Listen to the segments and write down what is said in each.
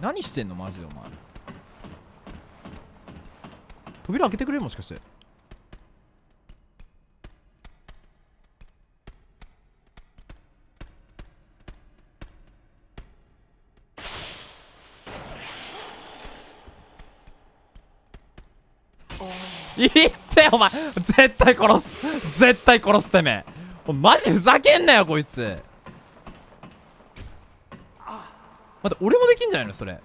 何してんの？マジでお前。扉開けてくれもしかして。いってお前。絶対殺す。絶対殺すてめえ。マジふざけんなよこいつ。待って俺もできんじゃないの？それ。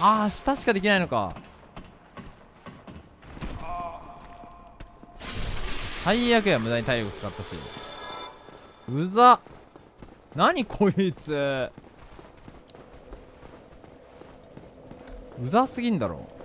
ああ下しかできないのか。最悪や無駄に体力使ったし。うざ。何こいつ。うざすぎんだろ。